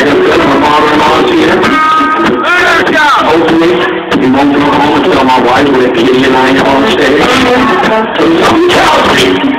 I got to my father-in-law's here. Hopefully, he won't come home until my wife will be getting an eye on stage. So something tells me.